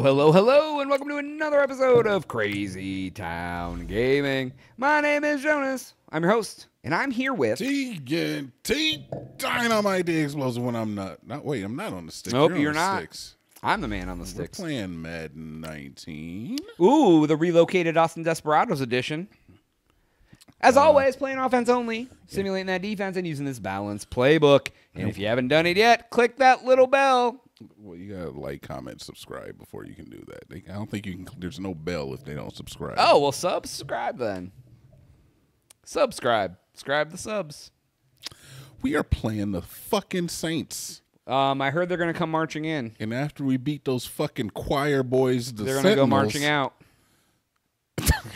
Hello, hello, hello, and welcome to another episode of Crazy Town Gaming. My name is Jonas. I'm your host, and I'm here with. Tegan T Dynamite the explosive when I'm not. Not wait, I'm not on the sticks. Nope, you're, you're not. Sticks. I'm the man on the We're sticks. playing Madden 19. Ooh, the relocated Austin Desperados edition. As uh, always, playing offense only, simulating that defense, and using this balanced playbook. And if you haven't done it yet, click that little bell. Well, you gotta like, comment, subscribe before you can do that. They, I don't think you can. There's no bell if they don't subscribe. Oh, well, subscribe then. Subscribe. Subscribe the subs. we are playing the fucking Saints, Um, I heard they're going to come marching in. and after we beat those fucking choir boys, the They're going to go marching out.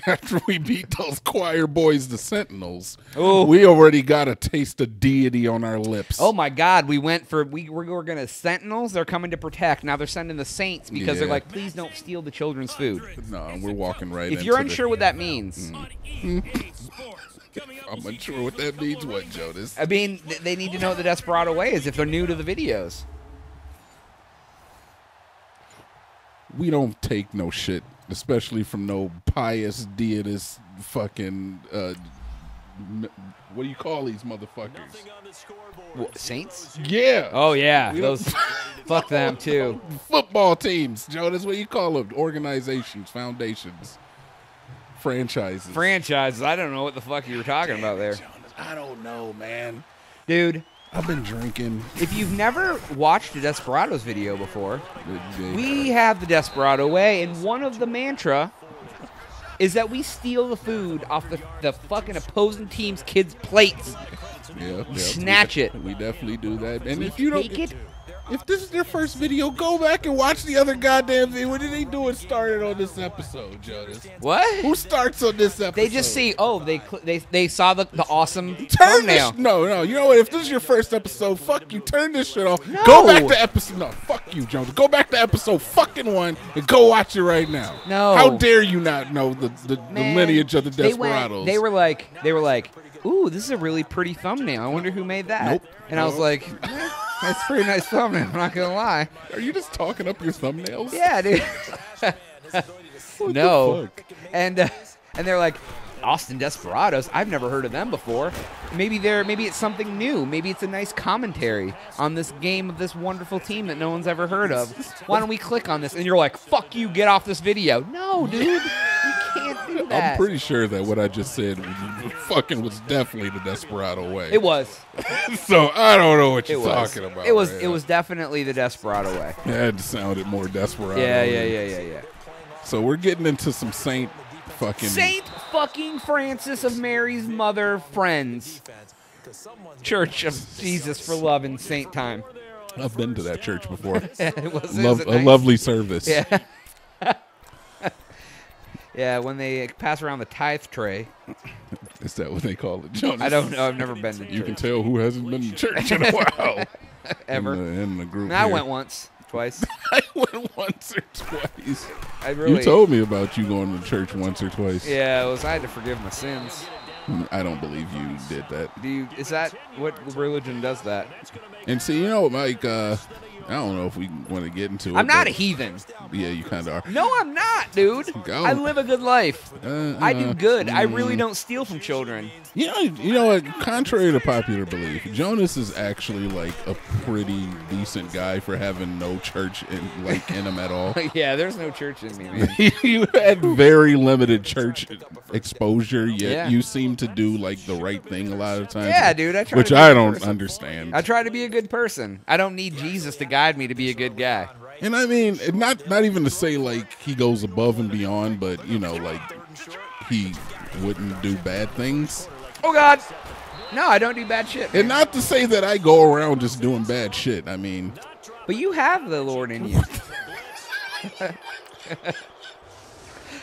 after we beat those choir boys, the Sentinels, Ooh. we already got a taste of deity on our lips. Oh my God! We went for we were, we were gonna Sentinels. They're coming to protect. Now they're sending the Saints because they're like, please don't steal the children's food. no, we're walking right. If you're into the- unsure what that means, hmm. I'm unsure what that means. What, Jonas? I mean, they need to know what the Desperado way is if they're new to the videos. we don't take no shit, especially from no pious deist fucking. Uh, what do you call these motherfuckers? What, Saints? Yeah, Oh yeah, those. fuck them too. football teams, Joe. That's what you call them. Organizations, foundations, franchises. Franchises. I don't know what the fuck you were talking about there, Jonas, I don't know, man. dude. I've been drinking. If you've never watched a Desperados video before, we have the Desperado way, and one of the mantra is that we steal the food off the, the fucking opposing team's kids' plates. yeah, yeah, snatch we, it. We definitely do that. And We if you don't, take it. If this is their first video, go back and watch the other goddamn video. What did they do? It started on this episode, Jonas. What? Who starts on this episode? They just see. Oh, they cl- they they saw the the awesome Turn thumbnail. this. No, no. You know what? If this is your first episode, fuck you. Turn this shit off. No. Go back to episode. No, fuck you, Jonas. Go back to episode fucking one and go watch it right now. No. How dare you not know the the, the lineage of the they went- Desperados? They, were like, they were like, ooh, this is a really pretty thumbnail. I wonder who made that. Nope. And I was Nope. like, eh, that's a pretty nice thumbnail. I'm not gonna lie. Are you just talking up your thumbnails? Yeah, dude. No. fuck? And uh, and they're like, Austin Desperados. I've never heard of them before. Maybe they're maybe it's something new. Maybe it's a nice commentary on this game of this wonderful team that no one's ever heard of. Why don't we click on this? And you're like, fuck you, get off this video. No, dude, do that. I'm pretty sure that what I just said was- fucking was definitely the Desperado way. It was. so I don't know what you're was. talking about. It was. right It now. was definitely the Desperado way. That sounded more Desperado. Yeah, yeah, yeah, yeah, yeah. So we're getting into some Saint fucking Saint fucking Francis of Mary's mother friends. Church of Jesus for Love in Saint time. I've been to that church before. it was, it a nice? lovely service. Yeah. yeah, when they pass around the tithe tray. Is that what they call it, Jonas? I don't know. I've never been to church. You can tell who hasn't been to church in a while. ever. In the, in the group. I here. went once, twice. I went once or twice. I really. You told me about you going to church once or twice. Yeah, it was. I had to forgive my sins. I don't believe you did that. Do you? Is that what religion does? That And see, you know, Mike, uh, I don't know if we want to get into it. I'm not a heathen. Yeah, you kind of are. No, I'm not, dude. Go. I live a good life. Uh, I do uh, good. I really mm. don't steal from children. You know, you know what? Contrary to popular belief, Jonas is actually like a pretty decent guy for having no church in like in him at all. yeah, there's no church in me, you had very limited church exposure, yet Yeah. you seem to do like the right thing a lot of times. Yeah, dude, I try which to be don't understand. I try to be a good person. I don't need Jesus to guide me to be a good guy. and I mean, not not even to say like he goes above and beyond, but you know, like he wouldn't do bad things. Oh God, no, I don't do bad shit. And not to say that I go around just doing bad shit. I mean, But you have the Lord in you.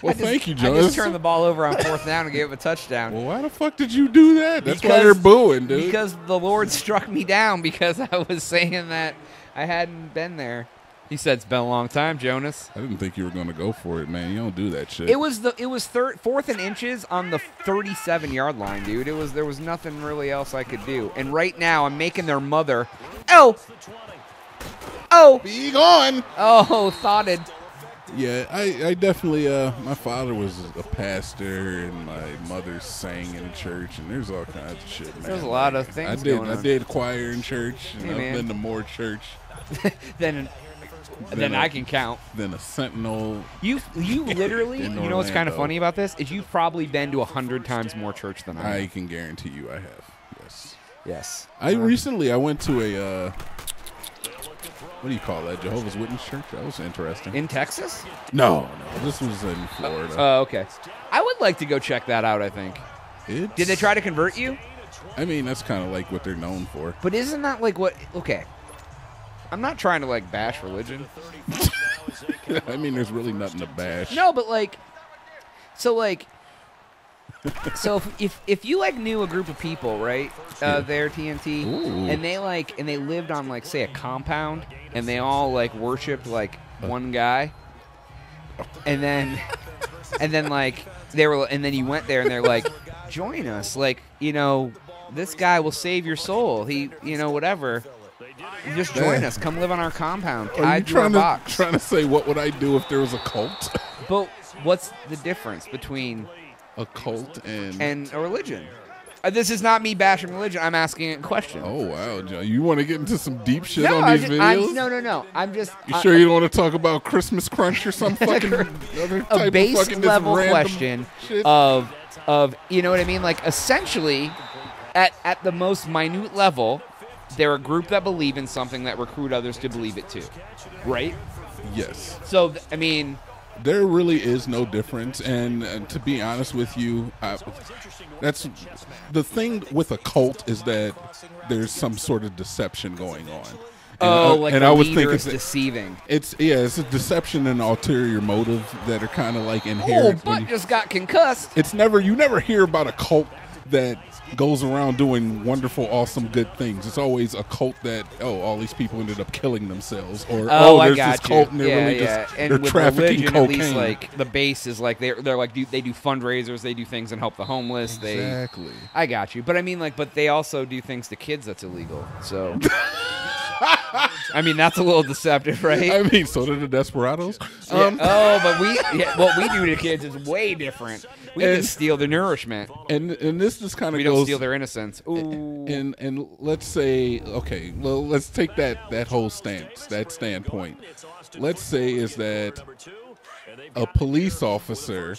well, just- thank you, I just turned the ball over on fourth down and gave him a touchdown. well, why the fuck did you do that? That's why Because- they're booing, dude. Because the Lord struck me down because I was saying that I hadn't been there. He said it's been a long time, Jonas. I didn't think you were gonna go for it, man. You don't do that shit. It was the it was third fourth and inches on the 37 yard line, dude. It was there was nothing really else I could do. And right now I'm making their mother. Oh, oh, Be gone. oh, thoughted. Yeah, I, I definitely. Uh, my father was a pastor, and my mother sang in church, and there's all kinds of shit. Man. There's a lot of I things did. going I did choir in church, and Hey, I've man. been to more church then then Then I can count. than a Sentinel. You you literally In you know what's kind of Orlando. funny about this is you've probably been to a hundred times more church than I. I can guarantee you, I have. Yes. Yes. I recently I went to a. Uh, what do you call that? Jehovah's Witness church. That was interesting. in Texas. no, no, this was in Florida. Oh, okay. I would like to go check that out. I think. It's- Did they try to convert you? I mean, that's kind of like what they're known for. But isn't that like what? Okay. I'm not trying to like bash religion. I mean, there's really nothing to bash. No, but like, so like, so if if, if you like knew a group of people, right? Uh, there TNT, Ooh. and they like and they lived on like say a compound, and they all like worshipped like one guy, and then and then like they were and then you went there and they're like, join us, like you know, this guy will save your soul. He, you know, whatever. Just join Man. us. Come live on our compound. Are you Tied to our trying to box. trying to say what would I do if there was a cult? But what's the difference between a cult and, and a religion? Uh, this is not me bashing religion. I'm asking a question. oh wow, Joe, you want to get into some deep shit no, on I these ju- videos? I'm- no, no, no. I'm just You I- sure you don't want to talk about Christmas Crunch or some fucking other type a of base fucking this level question shit? of of you know what I mean? Like essentially, at at the most minute level, they're a group that believe in something that recruit others to believe it too, right? yes, So I mean, there really is no difference. And uh, to be honest with you, I, that's the thing with a cult is that there's some sort of deception going on. And, oh, like and the I would leader think is it's deceiving. it's yeah, it's a deception and ulterior motive that are kind of like Oh, inherent. when butt just got concussed. it's never you never hear about a cult that goes around doing wonderful, awesome, good things. It's always a cult that oh, all these people ended up killing themselves, or Oh, oh, I there's got this you. cult and they're yeah, really yeah. just and they're with trafficking religion, cocaine. at least like the base is like they're they're like do, they do fundraisers, they do things and help the homeless. They exactly. I got you, but I mean like, but they also do things to kids that's illegal. So. I mean that's a little deceptive, right? I mean, so did the Desperados. Yeah. Um, oh, but we yeah, what we do to kids is way different. We And- just steal their nourishment. and and this just kind of We don't steal their innocence. Ooh. and and let's say okay, well, let's take that that whole stance, that standpoint. Let's say is that a police officer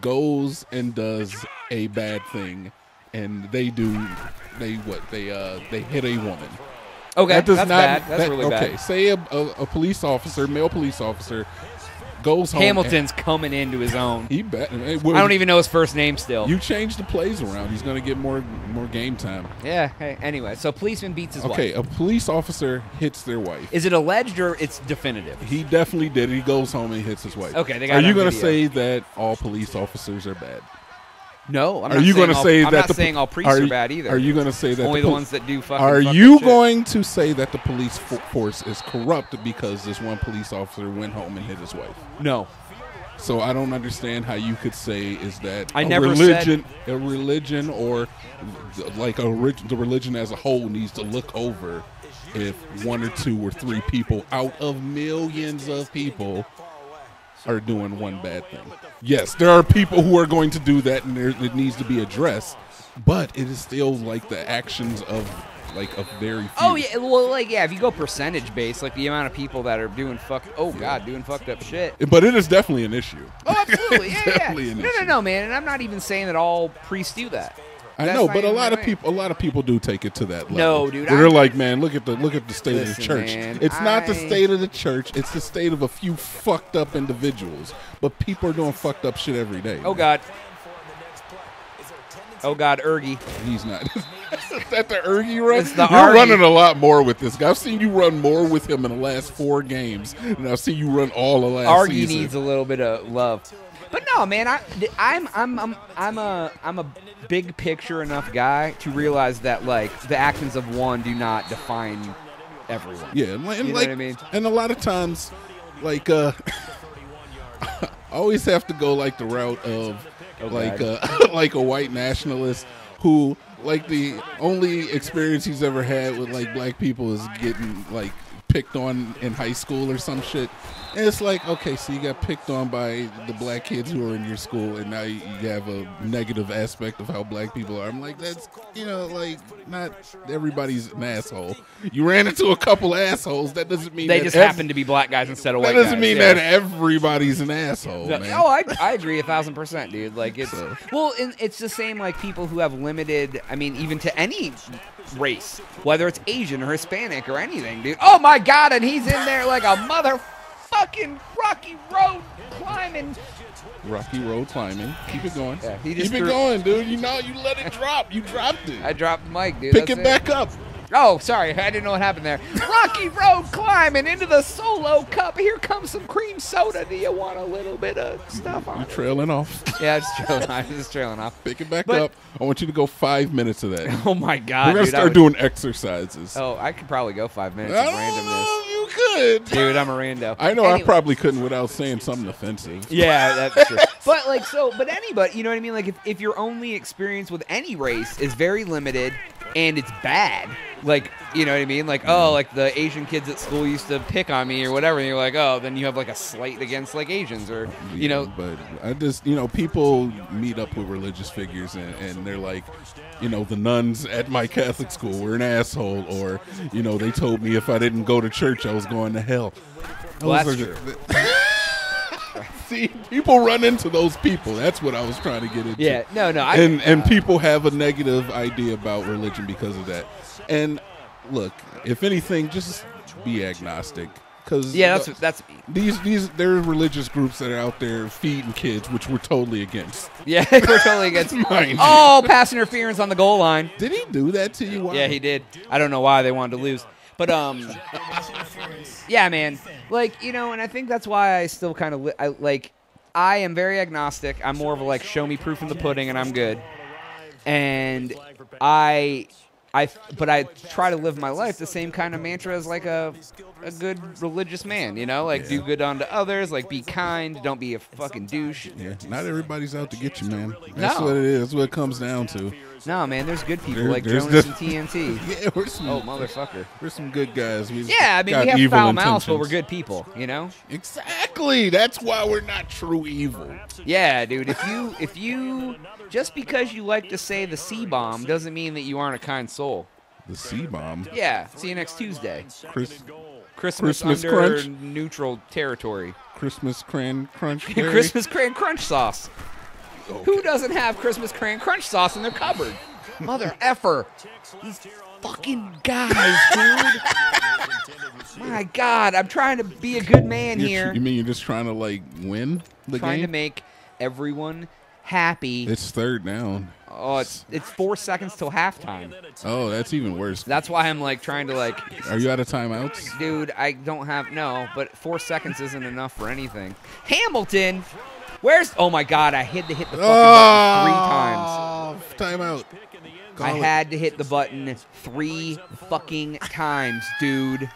goes and does a bad thing, and they do they what they uh they hit a woman. Okay, that does that's not bad. That's that- really okay. bad. Okay, say a, a, a police officer, male police officer, goes home. Hamilton's coming into his own. he bet. I don't even know his first name still. You change the plays around. He's going to get more more game time. yeah. Hey, anyway, so policeman beats his Okay, wife. Okay, a police officer hits their wife. Is it alleged or it's definitive? He definitely did. it. He goes home and hits his wife. Okay, they got Are you gonna say that all police officers are bad? No, I'm are not you saying gonna all, say I'm that not the, saying all priests are, are bad either. Are you going to say that only the, pol- ones that do fucking? Are fucked you shit. going to say that the police fo- force is corrupt because this one police officer went home and hit his wife? No. So I don't understand how you could say is that I a never religion, a religion, or like a rig- the religion as a whole needs to look over if one or two or three people out of millions of people are doing one bad thing. Yes, there are people who are going to do that, and there, it needs to be addressed. But it is still like the actions of like a very few. Oh yeah, well, like yeah, if you go percentage based, like the amount of people that are doing fuck, oh god, doing fucked up shit. But it is definitely an issue. Oh, absolutely, yeah, yeah. No, no, no, man. And I'm not even saying that all priests do that. I That's know, but a lot of way. people, a lot of people do take it to that level. No, dude, Where they're like, man, look at the look at the state of the church. man, it's not the state of the church. It's the state of a few fucked up individuals. But people are doing fucked up shit every day. Oh god. Oh god, Ergy. he's not. is that the Ergy run? It's the You're Argy. running a lot more with this guy. I've seen you run more with him in the last four games, and I've seen you run all the last Argy season. needs a little bit of love. But no, man, I, I'm, I'm, I'm, I'm a, I'm a big picture enough guy to realize that like the actions of one do not define everyone. Yeah, and, like- and You know like, I mean? and a lot of times, like, uh, I always have to go like the route of Oh, like, uh, like a white nationalist who, like, the only experience he's ever had with like black people is getting like picked on in high school or some shit. And it's like, okay, so you got picked on by the black kids who are in your school, and now you you have a negative aspect of how black people are. I'm like, that's, you know, like, not everybody's an asshole. You ran into a couple assholes. That doesn't mean They that just ev- happen to be black guys instead of white That doesn't guys. mean yeah. that everybody's an asshole, No, man. Oh, I, I agree a thousand percent, dude. Like it's So- well, it's the same like people who have limited. I mean, even to any race, whether it's Asian or Hispanic or anything, dude. Oh my god, and he's in there like a motherfucking Rocky Road climbing. Rocky road climbing. Keep it going. Yeah, he just Keep it threw- going, dude. You know, you let it drop. You dropped it. I dropped the mic, dude. Pick That's it back up. Oh, sorry, I didn't know what happened there. Rocky Road climbing into the solo cup. Here comes some cream soda. Do you want a little bit of stuff on You're it? trailing off. Yeah, just trailing off. Just trailing off. Pick it back But- up. I want you to go five minutes of that. Oh my god, We're gonna dude, I start was- doing exercises. Oh, I could probably go five minutes I of don't randomness. Know if you could. Dude, I'm a rando. I know I Anyway- probably couldn't without saying something offensive. Yeah, that's true. but like so, but anybody, you know what I mean? Like if, if your only experience with any race is very limited and it's bad, like you know what I mean? Like oh, mm. like the Asian kids at school used to pick on me or whatever, and you're like, oh, then you have like a slight against like Asians or you know, but I just you know people meet up with religious figures and, and they're like, you know, the nuns at my Catholic school were an asshole, or you know, they told me if I didn't go to church, I was going to hell. Well, that's the- See, people run into those people. That's what I was trying to get into. yeah, no, no, I, and and people have a negative idea about religion because of that. And look, if anything, just be agnostic. Because yeah, that's that's these these there are religious groups that are out there feeding kids, which we're totally against. yeah, we're totally against. Oh, pass interference on the goal line. Did he do that to you? Why? Yeah, he did. I don't know why they wanted to lose. But um Yeah, man. Like, you know, and I think that's why I still kind of li- like I am very agnostic. I'm more of a like show me proof in the pudding and I'm good. And I I but I try to live my life the same kind of mantra as like a a good religious man, you know? Like do Yeah. good unto others, like be kind, don't be a fucking douche. Yeah, not everybody's out to get you, man. That's No. what it is. That's what it comes down to. No, man, there's good people There- like there's Jonas just- and TNT. Yeah, we're some, Oh, motherfucker. we're some good guys. We Yeah, I mean, got we have evil foul mouths, but we're intentions. good people, you know? Exactly. That's why we're not true evil. Yeah, dude. If you if you just because you like to say the C bomb doesn't mean that you aren't a kind soul. The C bomb. Yeah. See you next Tuesday. Chris, Christmas, Christmas under crunch? neutral territory. Christmas cran crunch. Berry? Christmas cran crunch sauce. Who doesn't have Christmas cran crunch sauce in their cupboard? Mother effer. These fucking guys, dude. My God, I'm trying to be a good man You're here. You mean you're just trying to like win the game? trying to make everyone happy. it's third down. Oh, it's it's four seconds till halftime. Oh, that's even worse. That's why I'm like trying to like, Are you out of timeouts? dude, I don't have no, but four seconds isn't enough for anything. Hamilton, where's? Oh my God, I had to hit the fucking button three oh, times. Oh, timeout. Call I it. had to hit the button three fucking times, dude.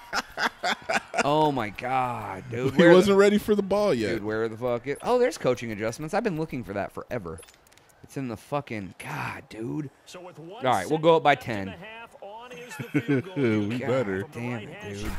Oh my God, dude. He Where the- wasn't ready for the ball yet. Dude, where the fuck? Is, oh, there's coaching adjustments. I've been looking for that forever. It's in the fucking God, dude. All right, we'll go up by 10. we God better. damn it, dude.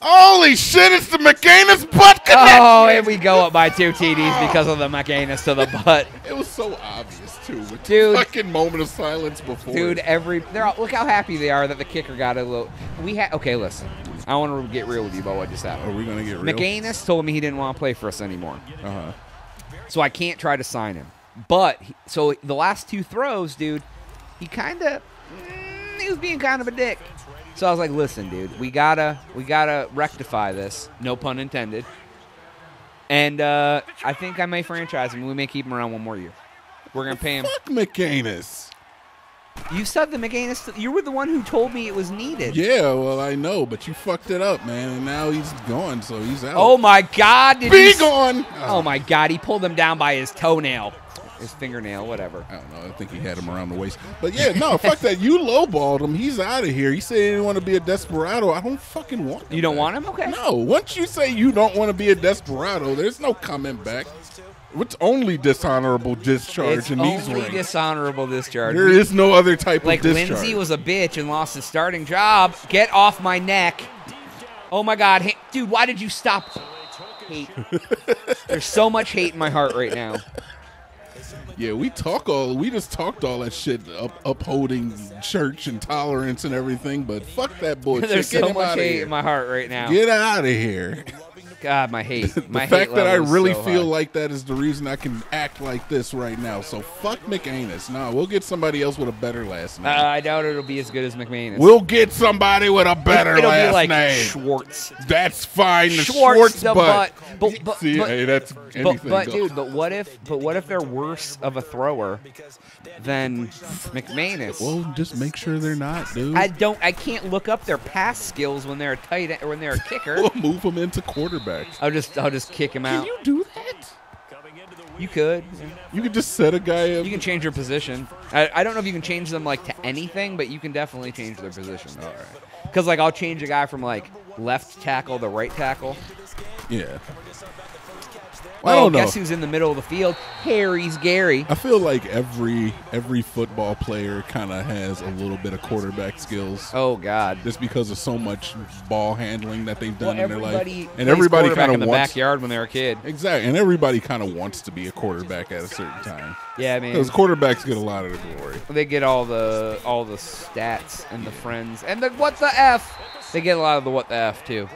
Holy shit! It's the McAnus butt connect. Oh, and we go up by two TDs because of the McAnus to the butt. It was so obvious too. Dude. fucking moment of silence before. Dude, every they're all, look how happy they are that the kicker got a little. We had okay. Listen, I want to get real with you about what just happened. are we gonna get real? McAnus told me he didn't want to play for us anymore, Uh huh. so I can't try to sign him. But so the last two throws, dude, he kind of he was being kind of a dick. So I was like, listen, dude, we gotta we gotta rectify this. No pun intended. And uh, I think I may franchise him. We may keep him around one more year. We're gonna pay him. Fuck McAnus. You said the McAnus. You were the one who told me it was needed. Yeah, well I know, but you fucked it up, man, and now he's gone, so he's out. Oh my God! Did be s- gone. Oh my God! He pulled him down by his toenail, his fingernail, whatever. I don't know. I think he had him around the waist. But yeah, no, fuck that. You lowballed him. He's out of here. He said he didn't want to be a desperado. I don't fucking want him You don't back. want him? Okay. No. Once you say you don't want to be a desperado, there's no coming back. It's only dishonorable discharge It's in these only rings. dishonorable discharge. There is no other type like of discharge. Like Lindsay was a bitch and lost his starting job. Get off my neck. Oh my God, hey, dude, why did you stop? Hate. There's so much hate in my heart right now. Yeah, we talk all we just talked all that shit up, upholding church and tolerance and everything, but fuck that bullshit. There's Get so much hate in my heart right now. Get out of here. God, my hate. the My fact hate that I really so feel high. like that is the reason I can act like this right now. So fuck McAnus. Nah, we'll get somebody else with a better last name. Uh, I doubt it'll be as good as McMahon. we'll get somebody with a better It'll last be like name. Schwartz. That's fine. The Schwartz, Schwartz the butt. butt. But- but- See, but- hey, that's But, but dude, but what if? But what if they're worse of a thrower than McManus? well, just make sure they're not, dude. I don't. I can't look up their pass skills when they're a tight end, or when they're a kicker. we'll move them into quarterbacks. I'll just I'll just kick him out. Can out. you do that? You could. You could just set a guy up. You can change your position. I, I don't know if you can change them like to anything, but you can definitely change their position. All right. Because like I'll change a guy from like left tackle to right tackle. yeah. Well, I oh, don't know. guess who's in the middle of the field? Harry's Gary. I feel like every every football player kind of has a little bit of quarterback skills. Oh God. Just because of so much ball handling that they've Well, done in their life, and everybody kind in of the wants backyard when they're a kid. exactly, and everybody kind of wants to be a quarterback at a certain time Yeah, man. because quarterbacks get a lot of the glory. They get all the all the stats and the friends and the what the f. They get a lot of the what the f too.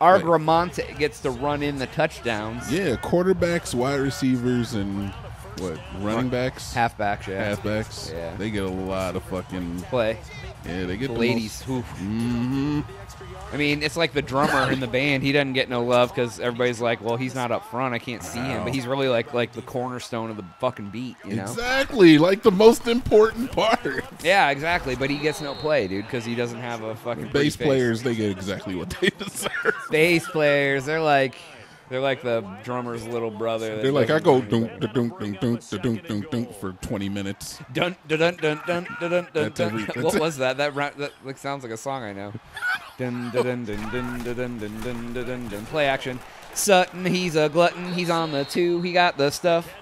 Right. Argramonte gets to run in the touchdowns. Yeah, quarterbacks, wide receivers, and what running backs, Halfbacks, yeah. halfbacks. Yeah. they get a lot of fucking Play. yeah. They get The the ladies. Oof. hmm I mean, it's like the drummer in the band. He doesn't get no love because everybody's like, "Well, he's not up front. I can't see him." But he's really like like the cornerstone of the fucking beat, you know? Exactly, like the most important part. Yeah, exactly. But he gets no play, dude, because he doesn't have a fucking Bass face. players, they get exactly what they deserve. Bass players, they're like, they're like the drummer's little brother. They're like, I go dunk, dunk, dunk, dunk, dunk, dunk, dunk, dunk for 20 minutes. Dun dun dun dun dun dun dun dun. Dun. What was that? That that like sounds like a song I know. Dun, dun, dun, Play action. Sutton, he's a glutton. He's on the two. He got the stuff.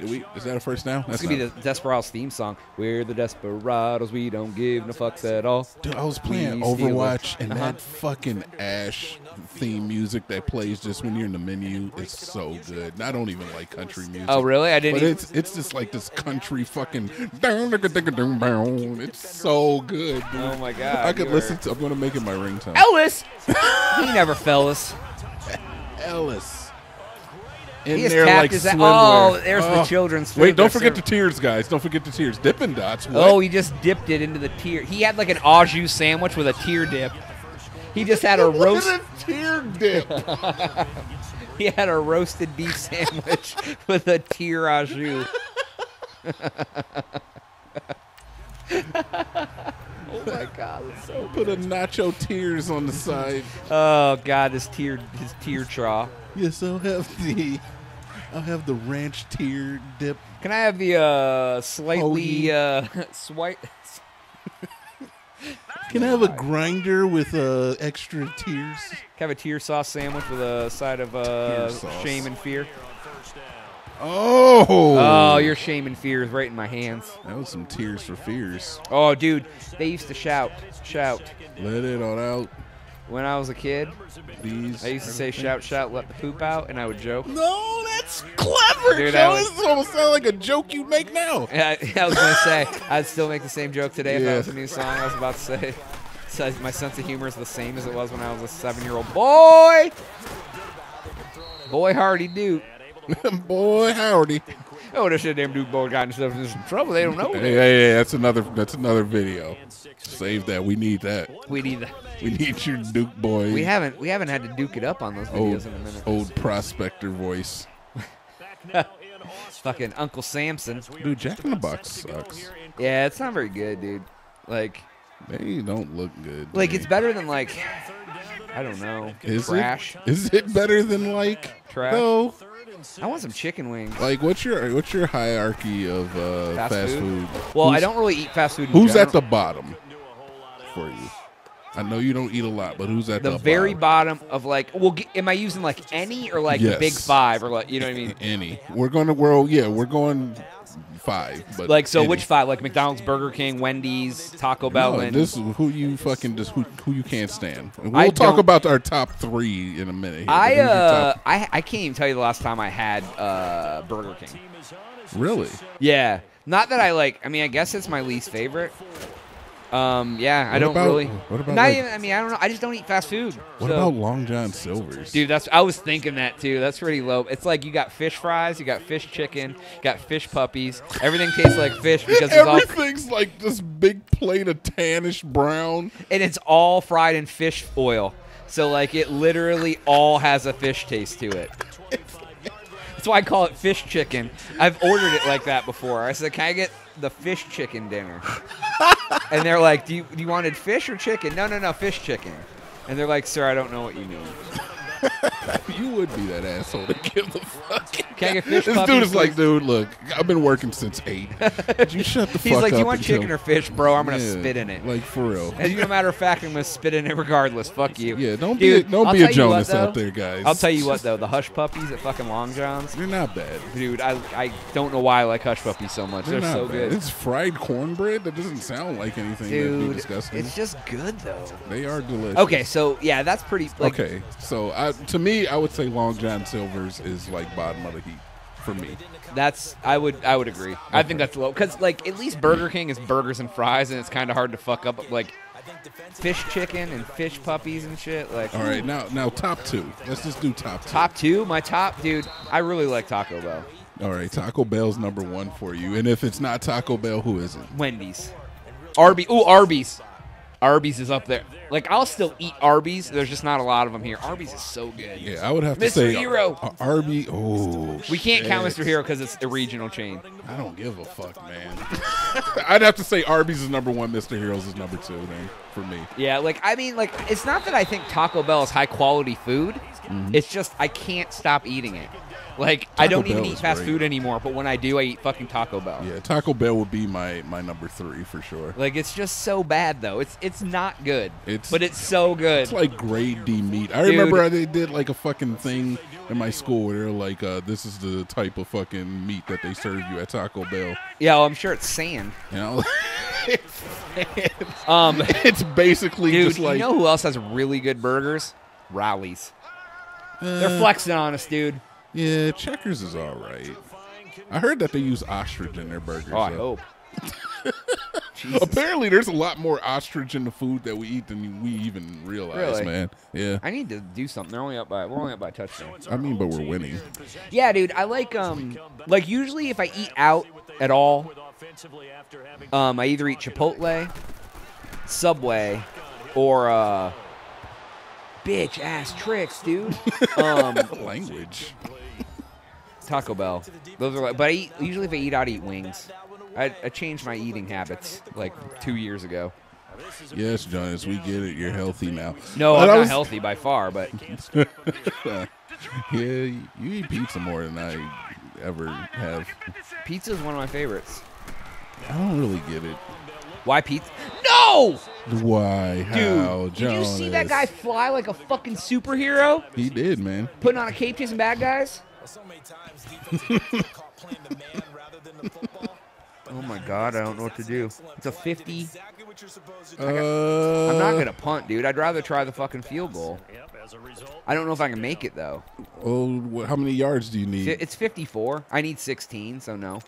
Do we, is that a first down? That's gonna be the Desperados theme song. We're the Desperados. We don't give no fucks at all. Dude, I was playing We Overwatch, and Uh-huh. that fucking Ashe theme music that plays just when you're in the menu is so good. And I don't even like country music. Oh really? I didn't. But Even, it's it's just like this country fucking. It's so good, dude. oh my god! I could listen are- to. I'm gonna make it my ringtone. Ellis. he never fell us. Ellis. In He there like swimwear. Oh, there's the Oh. children's. Food. Wait, don't forget the tears, guys. Don't forget the tears. Dippin' Dots. What? Oh, he just dipped it into the tear. He had like an au jus sandwich with a tear dip. He just had a roast. a tear dip. He had a roasted beef sandwich with a tear au jus. oh my god, it's so. Put a nacho tears on the side. Oh god, his tear, his tear trough. You're so the. I'll have the ranch tear dip. Can I have the uh, slightly uh, swipe? Can I have a grinder with uh, extra tears? Have a tear sauce sandwich with a side of uh, shame and fear. Oh. Oh, your shame and fear is right in my hands. That was some tears for fears. Oh, dude, they used to shout, shout. Let it all out. When I was a kid, These. I used to say, shout, shout, let the poop out, and I would joke. No, that's clever, Dude, Joe. I was- This almost sounds like a joke you'd make now. And I, I was gonna say, I'd still make the same joke today if that was a new song. I was about to say, so my sense of humor is the same as it was when I was a seven-year-old boy. Boy, Hardy Duke. Boy, howdy. Oh, this shit, damn Duke boy got himself in some trouble. They don't know. Hey, hey, that's another. That's another video. Save that. We need that. We need that. We need your Duke boy. We haven't we haven't had to duke it up on those videos old, in a minute. old prospector voice. Fucking Uncle Samson. Dude, Jack in the Box sucks. Yeah, it's not very good, dude. Like, They don't look good. like man. it's better than like, I don't know, Is trash. It, is it better than like Trash? No. I want some chicken wings. Like, what's your what's your hierarchy of uh, Fast fast, food? food? Well, I don't really eat fast food. Who's at the bottom for you? I know you don't eat a lot, but who's at the, the very bottom? bottom of like? Well, g- am I using like any or like the Yes. big five or like you know what I mean? Any. We're going to well, yeah, we're going five. But Like so, any- which five? Like McDonald's, Burger King, Wendy's, Taco Bell, No, and this is who you fucking just who, who you can't stand. And We'll talk about our top three in a minute. here, I uh I I can't even tell you the last time I had uh Burger King. really. Yeah, not that I like. I mean, I guess it's my least favorite. Um, yeah, I don't about- really. what about, Not like- even. I mean, I don't know. I just don't eat fast food. What so- about Long John Silver's? Dude, that's I was thinking that too. That's pretty low. It's like you got fish fries, you got fish chicken, you got fish puppies. Everything tastes like fish because it's all Everything's like this big plate of tannish brown. and it's all fried in fish oil. So like it literally all has a fish taste to it. That's why I call it fish chicken. I've ordered it like that before. I said, "Can I get the fish chicken dinner?" and they're like, "Do you do you wanted fish or chicken?" No, no, no, fish chicken. And they're like, "Sir, I don't know what you mean." You would be that asshole to give the fuck. Can I fish This dude is like, dude, look, I've been working since eight. You shut the He's fuck like, up? "Do you want chicken or fish, bro? I'm gonna Yeah, spit in it." Like for real. As a matter of fact, I'm gonna spit in it regardless. Fuck you. Yeah, don't Dude, be don't I'll be a you what, Jonas out there, guys. I'll tell you what though, the hush puppies at fucking Long John's, They're not bad. dude. I I don't know why I like hush puppies so much. They're, They're, so bad. good, It's fried cornbread. That doesn't sound like anything that'd be dude. disgusting. It's just good though. they are delicious. Okay, so yeah, that's pretty. Like, okay, so I, to me, I would say Long John Silver's is like bottom of the heap for me. That's I would I would agree. I think that's low because like at least Burger King is burgers and fries, and it's kind of hard to fuck up like fish chicken and fish puppies and shit. Like All right, hmm. now now top two. Let's just do top two. top two, my top dude. I really like Taco Bell, All right, Taco Bell's number one for you, and if it's not Taco Bell, who is it? Wendy's, Arby's. Ooh, Arby's. Arby's is up there. Like I'll still eat Arby's. There's just not a lot of them here. Arby's is so good. Yeah, I would have to Mr. say Hero. uh, Arby. Oh, We can't count. Mr. Hero because it's a regional chain. I don't give a fuck, man. I'd have to say Arby's is number one. Mr. Heroes is number two. Then for me, Yeah, like I mean, like it's not that I think Taco Bell is high quality food. It's just I can't stop eating it. Like I don't even eat fast great. food anymore, but when I do, I eat fucking Taco Bell. yeah, Taco Bell would be my my number three for sure. Like it's just so bad though. It's it's not good. It's- but it's so good. It's like grade D meat. I Dude. remember they did like a fucking thing in my school where they're like, uh, "This is the type of fucking meat that they serve you at Taco Bell." yeah, well, I'm sure it's sand. You know, Um, it's basically dude, just like you know who else has really good burgers? Rally's. They're uh, flexing on us, dude. Yeah, Checkers is all right. I heard that they use ostrich in their burgers. Oh, I hope. Apparently, there's a lot more ostrich in the food that we eat than we even realize, Really? man. Yeah, I need to do something. They're only up by we're only up by a touchdown. I mean, but we're winning. Yeah, dude. I like um like usually if I eat out at all, um I either eat Chipotle, Subway, or uh bitch ass tricks, dude. um Language. Taco Bell. Those are like but I eat usually if I eat out I eat wings. I, I changed my eating habits like two years ago. Yes, Jonas, we get it. You're healthy now. No, But I'm not was- healthy by far, but Yeah, you eat pizza more than I ever have. pizza is one of my favorites. I don't really get it. Why pizza? No! Why? Dude, How? did you see that guy fly like a fucking superhero? He did, man. Putting on a cape chasing bad guys? Oh my god, I don't know what to do. It's a 50. Uh, I'm not going to punt, dude. I'd rather try the fucking field goal. I don't know if I can make it, though. Oh, how many yards do you need? It's 54. I need 16, so no.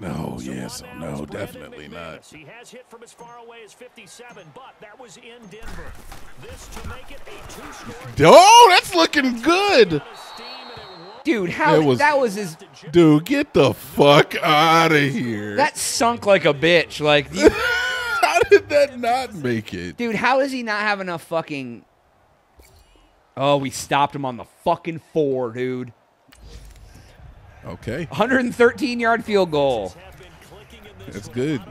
No, yes, oh, no, definitely not. He has hit from as far away as 57, but that was in Denver. This to make it a two-score Oh, that's looking good, steam, and it won't Dude, how was- that was his. dude. Get the fuck out of here. That sunk like a bitch. Like, you, how did that not make it? dude, how does he not have enough fucking. Oh, we stopped him on the fucking four, dude. Okay, 113 yard field goal. that's good.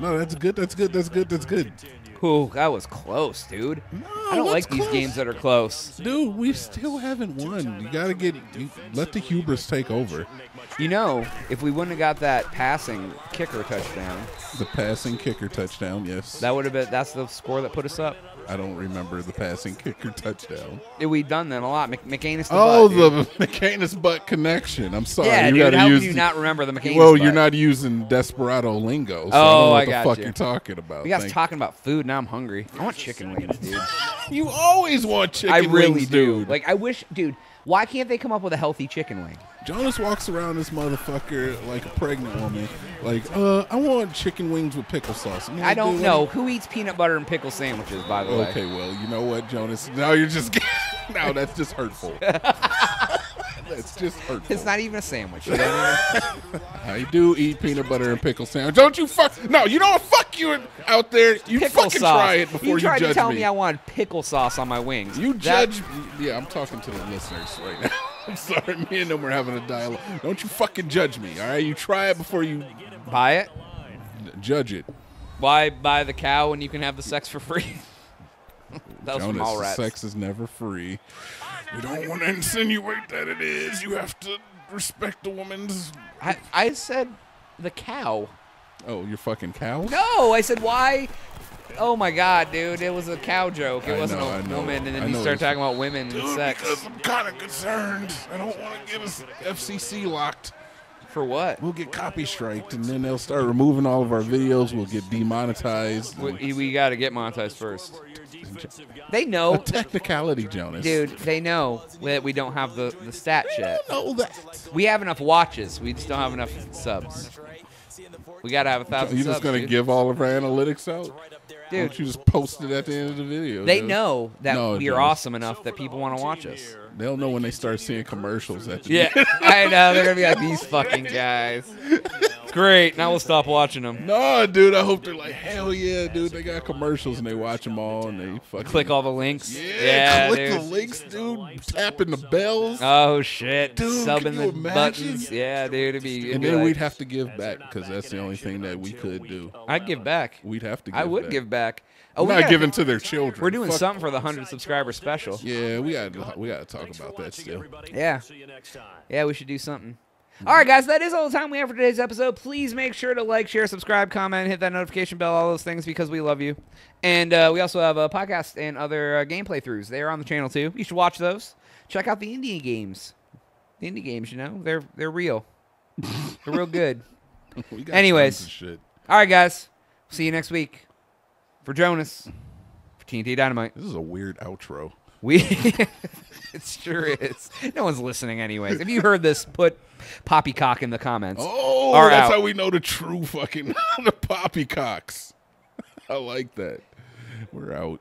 No, that's good. That's good. That's good. That's good. Ooh, that was close, dude. No, I don't what's like these close? games that are close. Dude, we still haven't won. You gotta get you, let the hubris take over. You know, if we wouldn't have got that passing kicker touchdown, The passing kicker touchdown, yes. that would have been that's the score that put us up. I don't remember the passing kick or touchdown. We've done that a lot. Mc- McCanus. The Oh, butt, the McCanus butt connection. I'm sorry. yeah, you dude. How use can you not remember the McCanus? Well, butt? you're not using desperado lingo. So Oh, I don't oh, know what I the fuck you. you're talking about. We got Thank- talking about food. Now I'm hungry. I want chicken wings, dude. You always want chicken I really wings, do. dude. Like, I wish, dude. Why can't they come up with a healthy chicken wing? Jonas walks around this motherfucker like a pregnant woman. Like, uh, I want chicken wings with pickle sauce. I don't know who eats peanut butter and pickle sandwiches. By the way, Okay, well, you know what, Jonas? Now you're just now that's just hurtful. that's just hurtful. it's not even a sandwich. You don't I do eat peanut butter and pickle sandwich. Don't you fuck? No, you don't fuck you out there. You pickle fucking sauce. try it before you, tried judge to tell me. me I wanted pickle sauce on my wings. You That- judge. Yeah, I'm talking to the listeners right now. I'm sorry, me and them are having a dialogue. Don't you fucking judge me, all right? You try it before you buy it. judge it. Why buy the cow when you can have the sex for free? that was from Jonas, Mallrats. sex is never free. You don't want to insinuate that it is. You have to respect the woman's. I, I said the cow. Oh, you're fucking cow? No, I said why. Oh my god, dude! It was a cow joke. It I wasn't know, I a woman, and I then you know start talking about women and sex. because I'm kind of concerned. I don't want to get us FCC locked. For what? We'll get copy striked, and then they'll start removing all of our videos. We'll get demonetized. We, we got to get monetized first. They know, A technicality, Jonas. dude. They know that we don't have the the stats yet. know that. We have enough watches. We just don't have enough subs. We gotta have a thousand. You're just subs, gonna dude. give all of our analytics out? Dude. don't you just post it at the end of the video? They dude? know that No, we are awesome enough that people want to watch us. They'll know when they start seeing commercials at the Yeah, I know. They're gonna be like these fucking guys. Great. Now we'll stop watching them. No, dude. I hope they're like, hell yeah, dude. They got commercials and they watch them all and they fucking Click all the links. Yeah, click dude. the links, dude. Tapping the bells, Oh shit! Dude, Subbing can the you imagine? buttons. Yeah, dude. It'd be. It'd and be then like- we'd have to give back because that's the only thing that we could do. I'd give back. We'd have to. Give I would back. give back. Oh, We're not gotta- giving to their children. We're doing Fuck- something for the hundred subscriber special. Yeah, we got we got to talk about that still. Yeah. See you next time. Yeah, we should do something. All right, guys, that is all the time we have for today's episode. Please make sure to like, share, subscribe, comment, hit that notification bell, all those things because we love you. And uh, we also have a podcast and other uh, game playthroughs. They are on the channel too. You should watch those. Check out the indie games. The indie games, you know, they're they're real. they're real good. Anyways. All right, guys. See you next week. For Jonas, for TNT Dinomight. This is a weird outro. We it sure is. No one's listening anyways. If you heard this, put poppycock in the comments. Oh, Are that's out. how we know the true fucking the poppycocks. I like that. We're out.